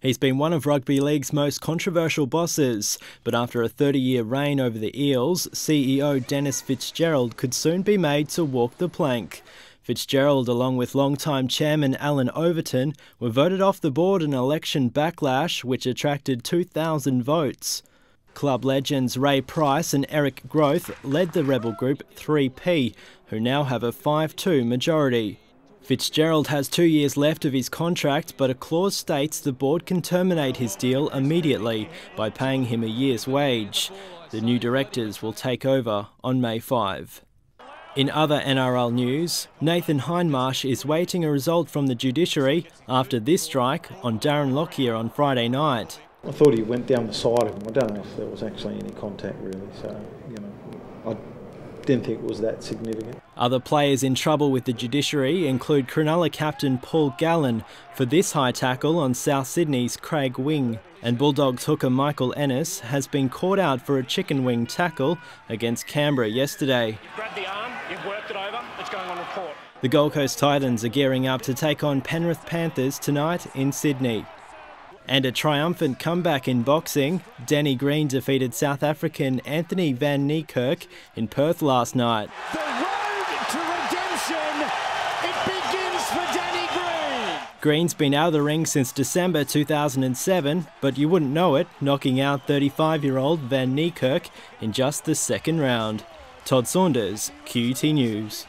He's been one of rugby league's most controversial bosses, but after a 30 year reign over the Eels, CEO Denis Fitzgerald could soon be made to walk the plank. Fitzgerald, along with long-time chairman Alan Overton, were voted off the board in election backlash, which attracted 2,000 votes. Club legends Ray Price and Eric Grothe led the rebel group 3P, who now have a 5 2 majority. Fitzgerald has two years left of his contract, but a clause states the board can terminate his deal immediately by paying him a year's wage. The new directors will take over on May 5. In other NRL news, Nathan Hindmarsh is waiting a result from the judiciary after this strike on Darren Lockyer on Friday night. I thought he went down the side of him. I don't know if there was actually any contact really. So, you know, I didn't think it was that significant. Other players in trouble with the judiciary include Cronulla captain Paul Gallen for this high tackle on South Sydney's Craig Wing. And Bulldogs hooker Michael Ennis has been caught out for a chicken wing tackle against Canberra yesterday. the arm, you've worked it over, it's going on report. The Gold Coast Titans are gearing up to take on Penrith Panthers tonight in Sydney. And a triumphant comeback in boxing, Danny Green defeated South African Anthony Van Niekerk in Perth last night. The road to redemption, it begins for Danny Green. Green's been out of the ring since December 2007, but you wouldn't know it, knocking out 35-year-old Van Niekerk in just the second round. Todd Saunders, QUT News.